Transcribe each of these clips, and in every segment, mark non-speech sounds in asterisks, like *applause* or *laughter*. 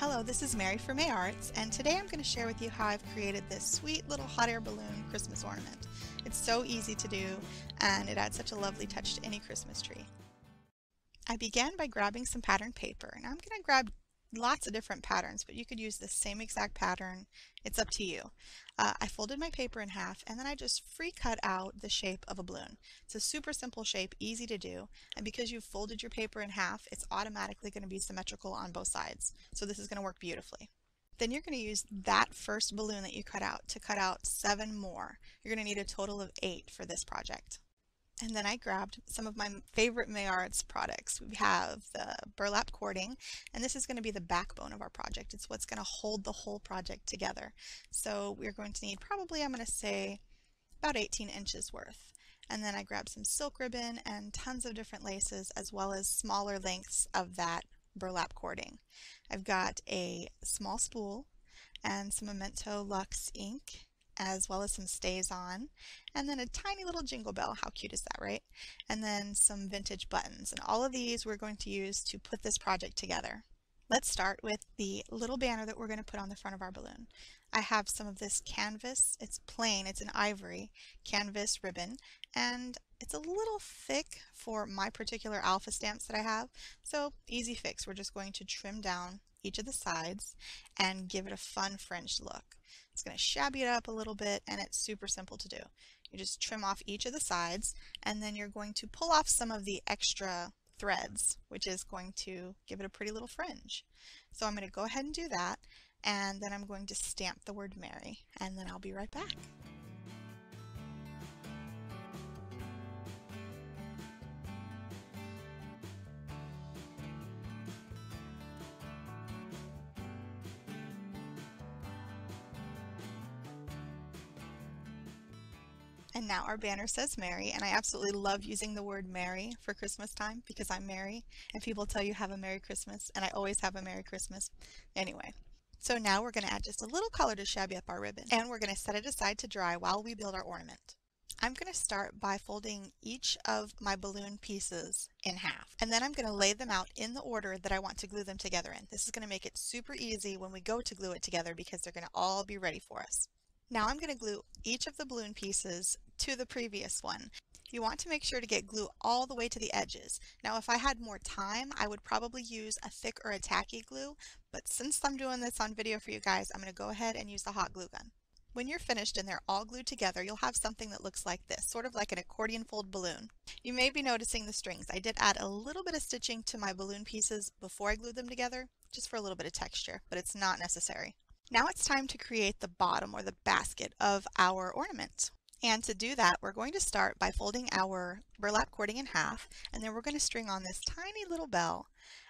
Hello, this is Mary from May Arts, and today I'm going to share with you how I've created this sweet little hot air balloon Christmas ornament. It's so easy to do, and it adds such a lovely touch to any Christmas tree. I began by grabbing some pattern paper, and I'm going to grab lots of different patterns, but you could use the same exact pattern. It's up to you. Uh, I folded my paper in half and then I just free cut out the shape of a balloon. It's a super simple shape, easy to do, and because you've folded your paper in half, it's automatically going to be symmetrical on both sides. So this is going to work beautifully. Then you're going to use that first balloon that you cut out to cut out seven more. You're going to need a total of eight for this project. And then I grabbed some of my favorite May Arts products. We have the burlap cording, and this is going to be the backbone of our project. It's what's going to hold the whole project together. So we're going to need probably, I'm going to say, about 18 inches worth. And then I grabbed some silk ribbon and tons of different laces, as well as smaller lengths of that burlap cording. I've got a small spool and some Memento Luxe ink as well as some StazOn, and then a tiny little jingle bell. How cute is that, right? And then some vintage buttons. And all of these we're going to use to put this project together. Let's start with the little banner that we're going to put on the front of our balloon. I have some of this canvas. It's plain, it's an ivory canvas ribbon, and it's a little thick for my particular alpha stamps that I have, so easy fix. We're just going to trim down each of the sides and give it a fun French look. It's going to shabby it up a little bit and it's super simple to do. You just trim off each of the sides and then you're going to pull off some of the extra threads, which is going to give it a pretty little fringe. So I'm going to go ahead and do that and then I'm going to stamp the word Mary and then I'll be right back. And now our banner says Mary, and I absolutely love using the word Mary for Christmas time because I'm Mary, and people tell you have a Merry Christmas, and I always have a Merry Christmas. Anyway, so now we're going to add just a little color to shabby up our ribbon, and we're going to set it aside to dry while we build our ornament. I'm going to start by folding each of my balloon pieces in half and then I'm going to lay them out in the order that I want to glue them together in. This is going to make it super easy when we go to glue it together because they're going to all be ready for us. Now I'm going to glue each of the balloon pieces to the previous one. You want to make sure to get glue all the way to the edges. Now if I had more time, I would probably use a thick or a tacky glue, but since I'm doing this on video for you guys, I'm going to go ahead and use the hot glue gun. When you're finished and they're all glued together, you'll have something that looks like this, sort of like an accordion fold balloon. You may be noticing the strings. I did add a little bit of stitching to my balloon pieces before I glued them together, just for a little bit of texture, but it's not necessary. Now it's time to create the bottom or the basket of our ornament. And to do that, we're going to start by folding our burlap cording in half, and then we're going to string on this tiny little bell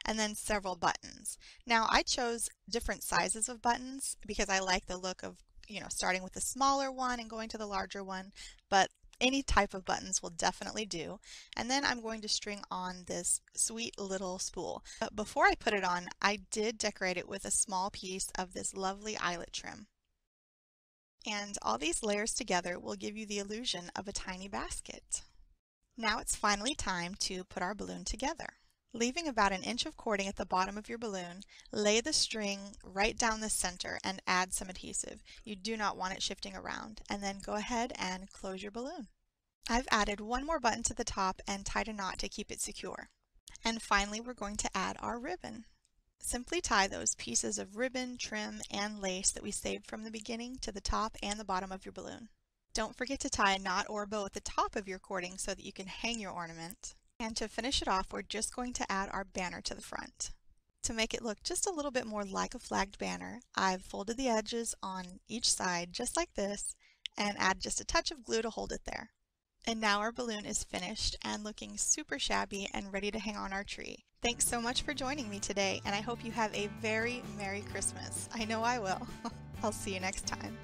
and then several buttons. Now I chose different sizes of buttons because I like the look of, you know, starting with the smaller one and going to the larger one, but any type of buttons will definitely do. And then I'm going to string on this sweet little spool. But before I put it on, I did decorate it with a small piece of this lovely eyelet trim. And all these layers together will give you the illusion of a tiny basket. Now it's finally time to put our balloon together. Leaving about an inch of cording at the bottom of your balloon, lay the string right down the center and add some adhesive. You do not want it shifting around. And then go ahead and close your balloon. I've added one more button to the top and tied a knot to keep it secure. And finally, we're going to add our ribbon. Simply tie those pieces of ribbon, trim, and lace that we saved from the beginning to the top and the bottom of your balloon. Don't forget to tie a knot or bow at the top of your cording so that you can hang your ornament. And to finish it off, we're just going to add our banner to the front. To make it look just a little bit more like a flagged banner, I've folded the edges on each side just like this and add just a touch of glue to hold it there. And now our balloon is finished and looking super shabby and ready to hang on our tree. Thanks so much for joining me today and I hope you have a very Merry Christmas. I know I will. *laughs* I'll see you next time.